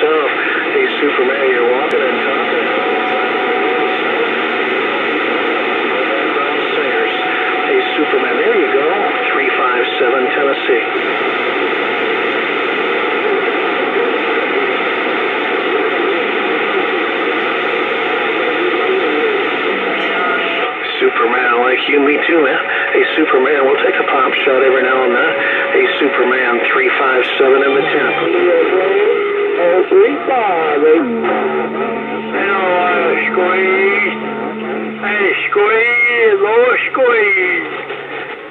yourself. Hey, Superman, you're walking and talking. Superman, there you go. 357 Tennessee. Superman, like you, me too, man. Hey, Superman, we'll take a pop shot every now and then. Hey, Superman, 357 in the 10. Oh, three five, eight. Hello, squeeze. Hey, squeeze, squeeze.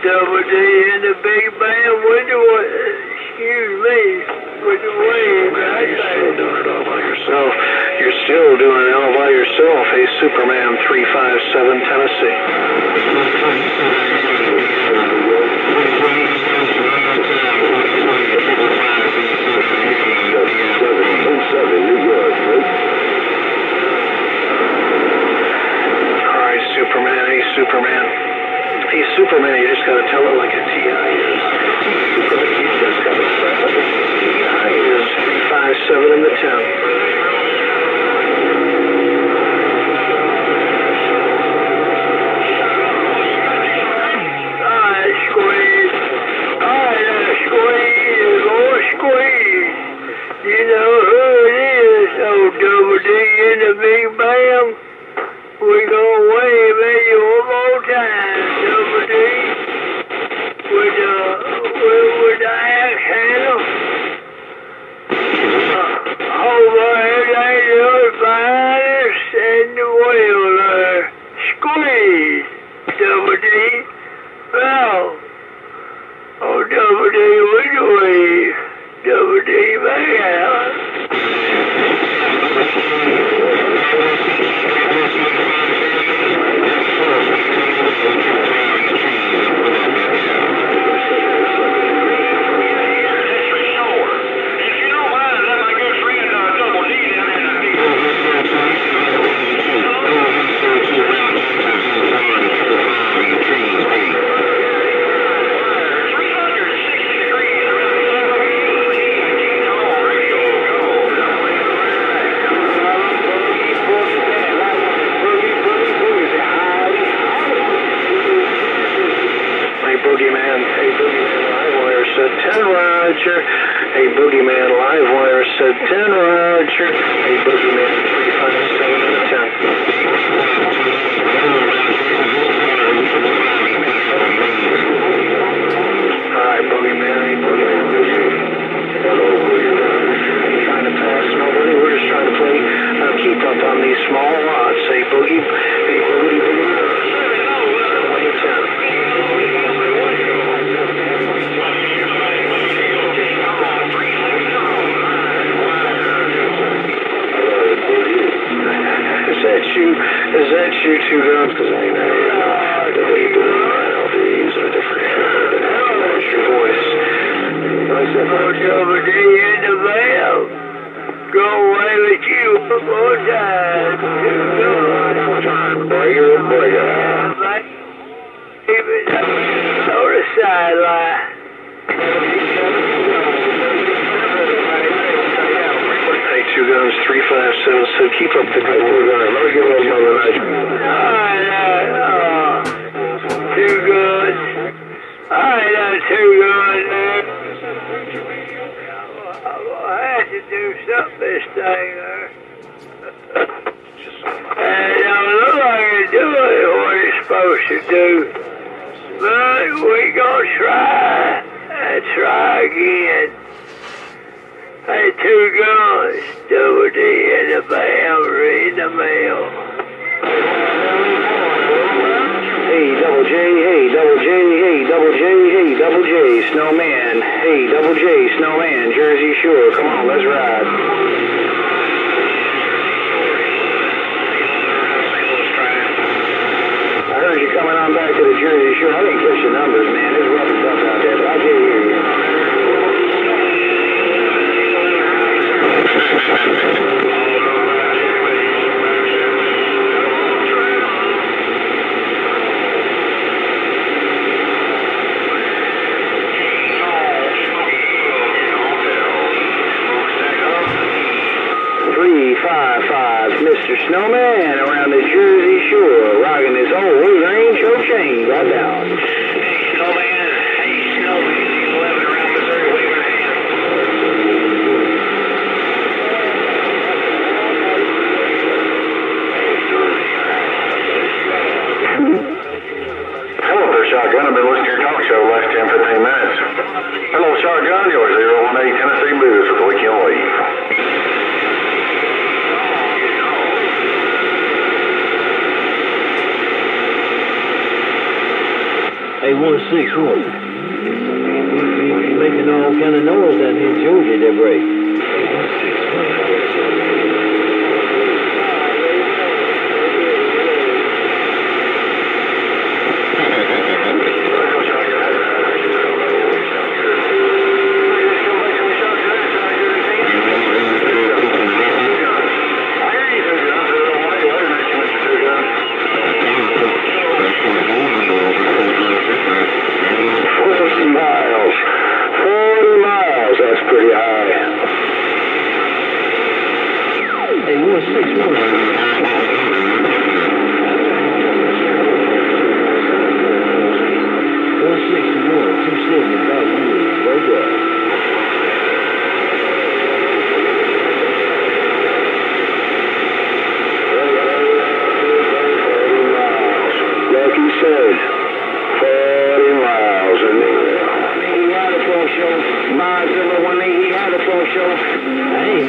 Double D in the big with the excuse me, with the wave. You're still doing it all by yourself. You're still doing it all by yourself. Hey, Superman, 357 Tennessee. All right, Superman. Hey, Superman. Hey, Superman, you just gotta tell it like a TI is. Just like a TI is. 357 in the 10. Boogeyman. Hey, Boogeyman Livewire said 10 Roger. Hey, Boogeyman Livewire said 10 Roger. Hey, Boogeyman 357 in the 10. That two guns? Because I know uh, the way blue LDs are different. That's your voice. I said, Oh, double D in the veil. Go away with you one more time. one time, breaker, breaker. Keep it on the sideline. Two guns, three five seven. So keep up the good work. Let me get a little do something this thing there. And it don't look like it's doing what it's supposed to do. But we gonna try and try again. Hey, two guns, double D in the mail, read the mail. Hey, double J, hey, double J, Snowman. Hey, double J, Snowman, Jersey Shore. Come on, let's ride. I heard you coming on back to the Jersey Shore. I didn't catch the numbers, man. It's rough Mr. Snowman around the Jersey Shore, rocking his old Range chain right now. a one six one. Making all kind of noise out here in Georgia that break.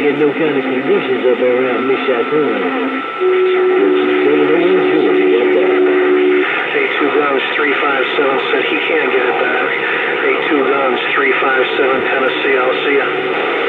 had no kind of conditions up around two Guns 357 said he can't get it back. K2 Guns 357 Tennessee, I'll see ya.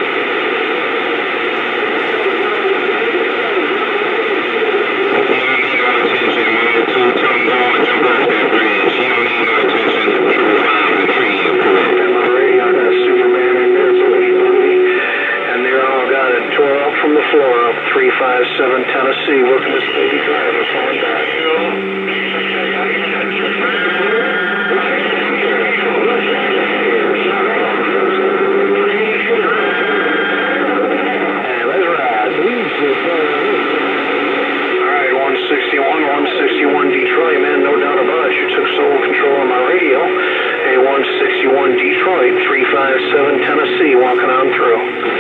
See, walking on through.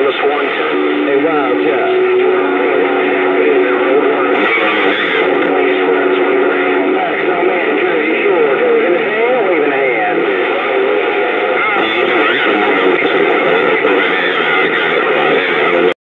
on this one.